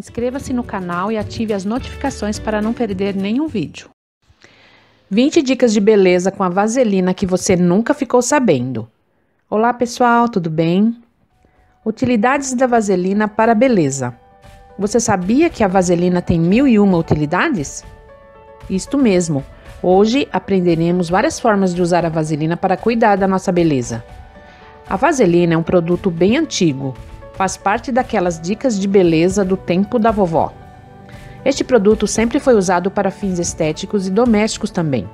Inscreva-se no canal e ative as notificações para não perder nenhum vídeo. 20 dicas de beleza com a vaselina que você nunca ficou sabendo. Olá pessoal, tudo bem? Utilidades da vaselina para beleza. Você sabia que a vaselina tem mil e uma utilidades? Isto mesmo. Hoje aprenderemos várias formas de usar a vaselina para cuidar da nossa beleza. A vaselina é um produto bem antigo, faz parte daquelas dicas de beleza do tempo da vovó. Este produto sempre foi usado para fins estéticos e domésticos também.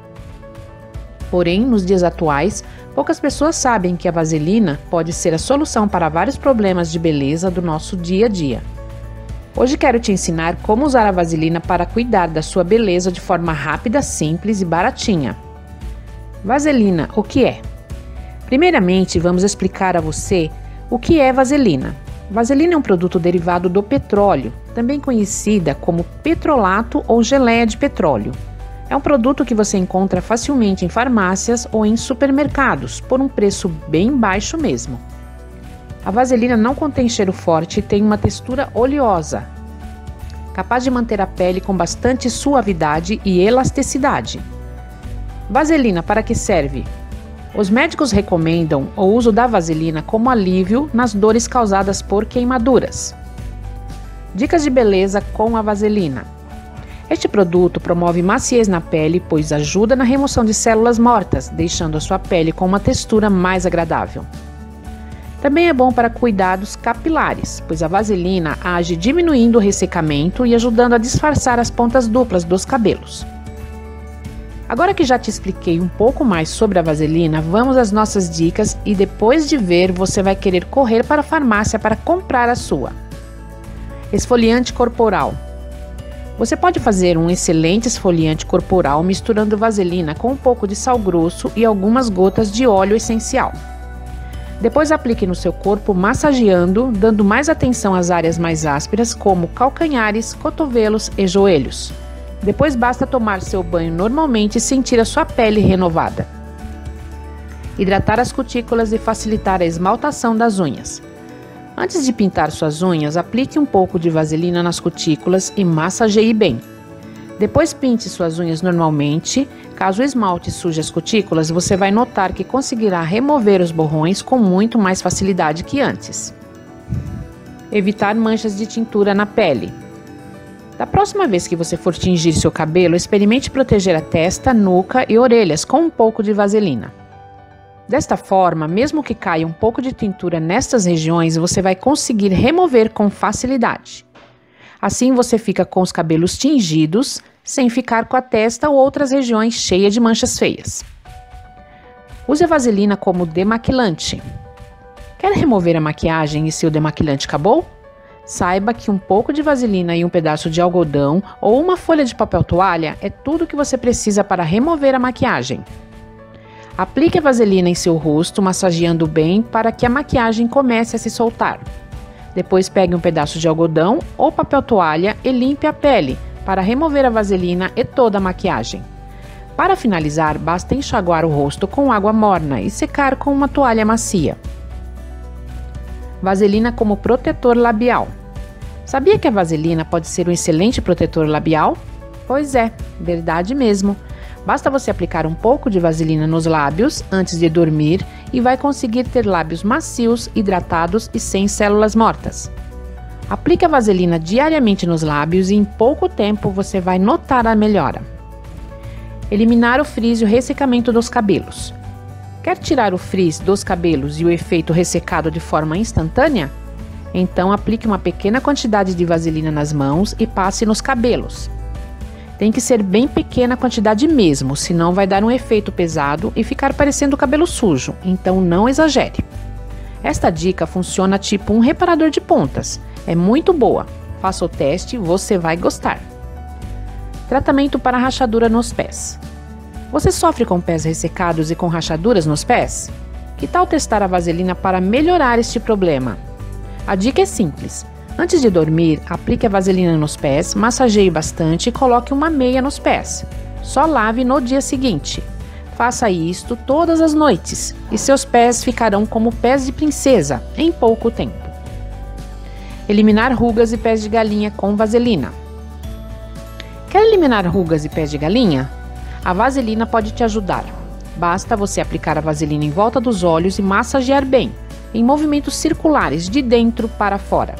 Porém, nos dias atuais, poucas pessoas sabem que a vaselina pode ser a solução para vários problemas de beleza do nosso dia a dia. Hoje quero te ensinar como usar a vaselina para cuidar da sua beleza de forma rápida, simples e baratinha. Vaselina, o que é? Primeiramente, vamos explicar a você o que é vaselina. Vaselina é um produto derivado do petróleo, também conhecida como petrolato ou geleia de petróleo. É um produto que você encontra facilmente em farmácias ou em supermercados, por um preço bem baixo mesmo. A vaselina não contém cheiro forte e tem uma textura oleosa, capaz de manter a pele com bastante suavidade e elasticidade. Vaselina para que serve? Os médicos recomendam o uso da vaselina como alívio nas dores causadas por queimaduras. Dicas de beleza com a vaselina. Este produto promove maciez na pele, pois ajuda na remoção de células mortas, deixando a sua pele com uma textura mais agradável. Também é bom para cuidados capilares, pois a vaselina age diminuindo o ressecamento e ajudando a disfarçar as pontas duplas dos cabelos. Agora que já te expliquei um pouco mais sobre a vaselina, vamos às nossas dicas e depois de ver, você vai querer correr para a farmácia para comprar a sua. Esfoliante corporal. Você pode fazer um excelente esfoliante corporal misturando vaselina com um pouco de sal grosso e algumas gotas de óleo essencial. Depois aplique no seu corpo massageando, dando mais atenção às áreas mais ásperas, como calcanhares, cotovelos e joelhos. Depois basta tomar seu banho normalmente e sentir a sua pele renovada. Hidratar as cutículas e facilitar a esmaltação das unhas. Antes de pintar suas unhas, aplique um pouco de vaselina nas cutículas e massageie bem. Depois pinte suas unhas normalmente. Caso o esmalte suje as cutículas, você vai notar que conseguirá remover os borrões com muito mais facilidade que antes. Evitar manchas de tintura na pele. Da próxima vez que você for tingir seu cabelo, experimente proteger a testa, nuca e orelhas com um pouco de vaselina. Desta forma, mesmo que caia um pouco de tintura nestas regiões, você vai conseguir remover com facilidade. Assim você fica com os cabelos tingidos, sem ficar com a testa ou outras regiões cheias de manchas feias. Use a vaselina como demaquilante. Quer remover a maquiagem e seu demaquilante acabou? Saiba que um pouco de vaselina e um pedaço de algodão ou uma folha de papel toalha é tudo que você precisa para remover a maquiagem. Aplique a vaselina em seu rosto, massageando bem para que a maquiagem comece a se soltar. Depois pegue um pedaço de algodão ou papel toalha e limpe a pele para remover a vaselina e toda a maquiagem. Para finalizar, basta enxaguar o rosto com água morna e secar com uma toalha macia. Vaselina como protetor labial. Sabia que a vaselina pode ser um excelente protetor labial? Pois é, verdade mesmo. Basta você aplicar um pouco de vaselina nos lábios antes de dormir e vai conseguir ter lábios macios, hidratados e sem células mortas. Aplique a vaselina diariamente nos lábios e em pouco tempo você vai notar a melhora. Eliminar o frizz e o ressecamento dos cabelos. Quer tirar o frizz dos cabelos e o efeito ressecado de forma instantânea? Então aplique uma pequena quantidade de vaselina nas mãos e passe nos cabelos. Tem que ser bem pequena a quantidade mesmo, senão vai dar um efeito pesado e ficar parecendo cabelo sujo, então não exagere. Esta dica funciona tipo um reparador de pontas. É muito boa. Faça o teste, você vai gostar. Tratamento para rachadura nos pés. Você sofre com pés ressecados e com rachaduras nos pés? Que tal testar a vaselina para melhorar este problema? A dica é simples. Antes de dormir, aplique a vaselina nos pés, massageie bastante e coloque uma meia nos pés. Só lave no dia seguinte. Faça isto todas as noites e seus pés ficarão como pés de princesa em pouco tempo. Eliminar rugas e pés de galinha com vaselina. Quer eliminar rugas e pés de galinha? A vaselina pode te ajudar. Basta você aplicar a vaselina em volta dos olhos e massagear bem, em movimentos circulares, de dentro para fora.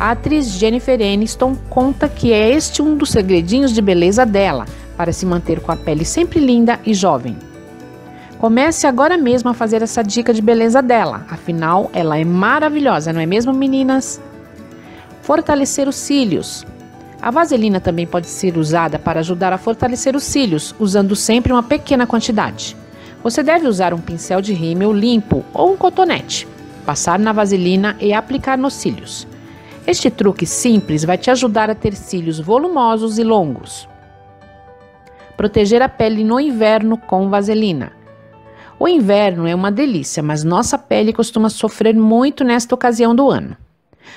A atriz Jennifer Aniston conta que é este um dos segredinhos de beleza dela, para se manter com a pele sempre linda e jovem. Comece agora mesmo a fazer essa dica de beleza dela, afinal, ela é maravilhosa, não é mesmo, meninas? Fortalecer os cílios. A vaselina também pode ser usada para ajudar a fortalecer os cílios, usando sempre uma pequena quantidade. Você deve usar um pincel de rímel limpo ou um cotonete, passar na vaselina e aplicar nos cílios. Este truque simples vai te ajudar a ter cílios volumosos e longos. Proteger a pele no inverno com vaselina. O inverno é uma delícia, mas nossa pele costuma sofrer muito nesta ocasião do ano.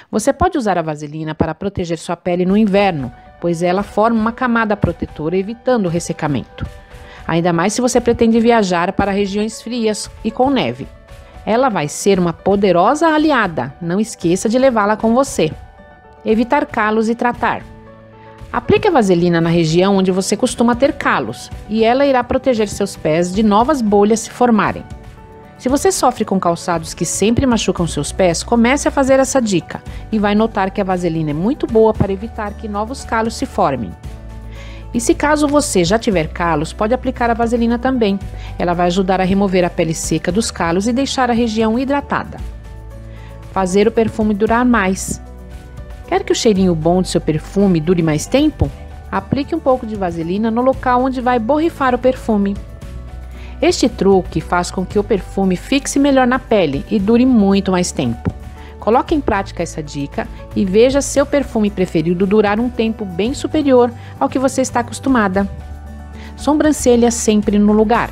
Você pode usar a vaselina para proteger sua pele no inverno, pois ela forma uma camada protetora evitando o ressecamento. Ainda mais se você pretende viajar para regiões frias e com neve. Ela vai ser uma poderosa aliada, não esqueça de levá-la com você. Evitar calos e tratar. Aplique a vaselina na região onde você costuma ter calos e ela irá proteger seus pés de novas bolhas se formarem. Se você sofre com calçados que sempre machucam seus pés, comece a fazer essa dica e vai notar que a vaselina é muito boa para evitar que novos calos se formem. E se caso você já tiver calos, pode aplicar a vaselina também. Ela vai ajudar a remover a pele seca dos calos e deixar a região hidratada. Fazer o perfume durar mais. Quer que o cheirinho bom do seu perfume dure mais tempo? Aplique um pouco de vaselina no local onde vai borrifar o perfume. Este truque faz com que o perfume fixe melhor na pele e dure muito mais tempo. Coloque em prática essa dica e veja seu perfume preferido durar um tempo bem superior ao que você está acostumada. Sobrancelha sempre no lugar.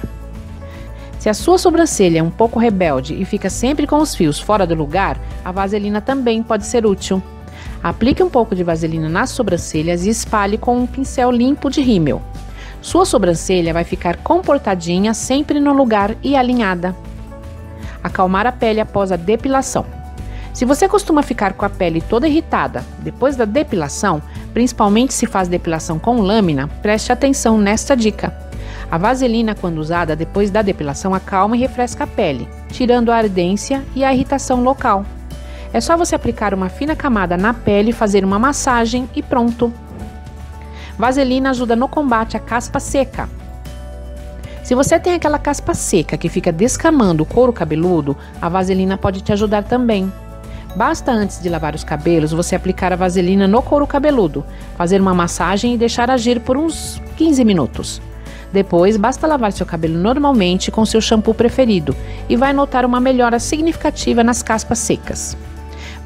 Se a sua sobrancelha é um pouco rebelde e fica sempre com os fios fora do lugar, a vaselina também pode ser útil. Aplique um pouco de vaselina nas sobrancelhas e espalhe com um pincel limpo de rímel. Sua sobrancelha vai ficar comportadinha, sempre no lugar e alinhada. Acalmar a pele após a depilação. Se você costuma ficar com a pele toda irritada depois da depilação, principalmente se faz depilação com lâmina, preste atenção nesta dica. A vaselina, quando usada depois da depilação, acalma e refresca a pele, tirando a ardência e a irritação local. É só você aplicar uma fina camada na pele, fazer uma massagem e pronto. Vaselina ajuda no combate à caspa seca. Se você tem aquela caspa seca que fica descamando o couro cabeludo, a vaselina pode te ajudar também. Basta antes de lavar os cabelos você aplicar a vaselina no couro cabeludo, fazer uma massagem e deixar agir por uns 15 minutos. Depois, basta lavar seu cabelo normalmente com seu shampoo preferido e vai notar uma melhora significativa nas caspas secas.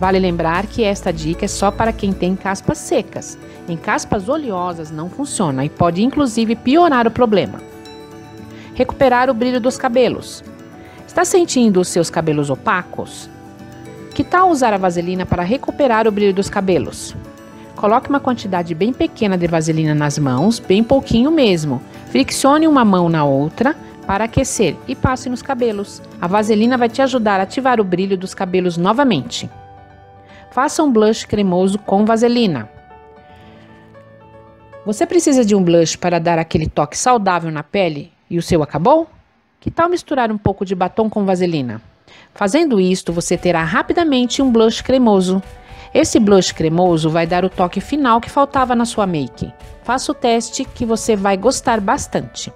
Vale lembrar que esta dica é só para quem tem caspas secas. Em caspas oleosas não funciona e pode inclusive piorar o problema. Recuperar o brilho dos cabelos. Está sentindo os seus cabelos opacos? Que tal usar a vaselina para recuperar o brilho dos cabelos? Coloque uma quantidade bem pequena de vaselina nas mãos, bem pouquinho mesmo. Friccione uma mão na outra para aquecer e passe nos cabelos. A vaselina vai te ajudar a ativar o brilho dos cabelos novamente. Faça um blush cremoso com vaselina. Você precisa de um blush para dar aquele toque saudável na pele e o seu acabou? Que tal misturar um pouco de batom com vaselina? Fazendo isto, você terá rapidamente um blush cremoso. Esse blush cremoso vai dar o toque final que faltava na sua make. Faça o teste que você vai gostar bastante.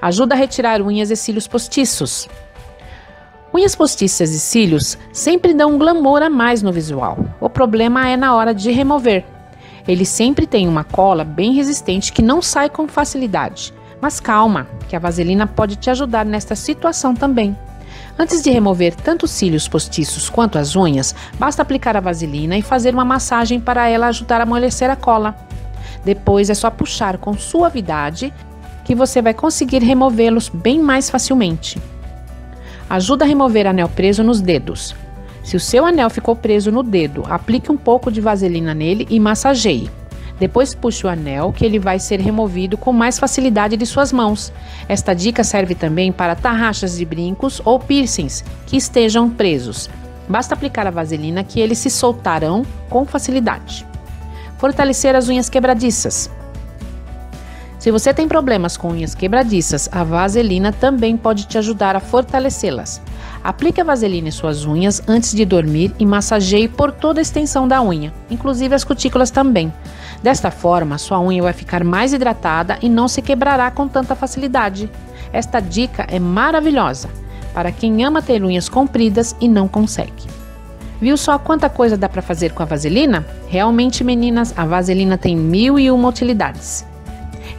Ajuda a retirar unhas e cílios postiços. Unhas postiças e cílios sempre dão um glamour a mais no visual. O problema é na hora de remover. Ele sempre tem uma cola bem resistente que não sai com facilidade. Mas calma, que a vaselina pode te ajudar nesta situação também. Antes de remover tanto os cílios postiços quanto as unhas, basta aplicar a vaselina e fazer uma massagem para ela ajudar a amolecer a cola. Depois é só puxar com suavidade que você vai conseguir removê-los bem mais facilmente. Ajuda a remover anel preso nos dedos. Se o seu anel ficou preso no dedo, aplique um pouco de vaselina nele e massageie. Depois puxe o anel, que ele vai ser removido com mais facilidade de suas mãos. Esta dica serve também para tarraxas de brincos ou piercings que estejam presos. Basta aplicar a vaselina que eles se soltarão com facilidade. Fortalecer as unhas quebradiças. Se você tem problemas com unhas quebradiças, a vaselina também pode te ajudar a fortalecê-las. Aplique a vaselina em suas unhas antes de dormir e massageie por toda a extensão da unha, inclusive as cutículas também. Desta forma, sua unha vai ficar mais hidratada e não se quebrará com tanta facilidade. Esta dica é maravilhosa para quem ama ter unhas compridas e não consegue. Viu só quanta coisa dá para fazer com a vaselina? Realmente, meninas, a vaselina tem mil e uma utilidades.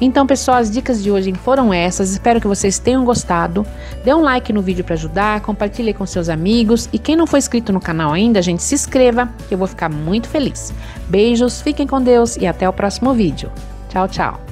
Então, pessoal, as dicas de hoje foram essas. Espero que vocês tenham gostado. Dê um like no vídeo para ajudar, compartilhe com seus amigos e quem não for inscrito no canal ainda, gente, se inscreva, que eu vou ficar muito feliz. Beijos, fiquem com Deus e até o próximo vídeo. Tchau, tchau.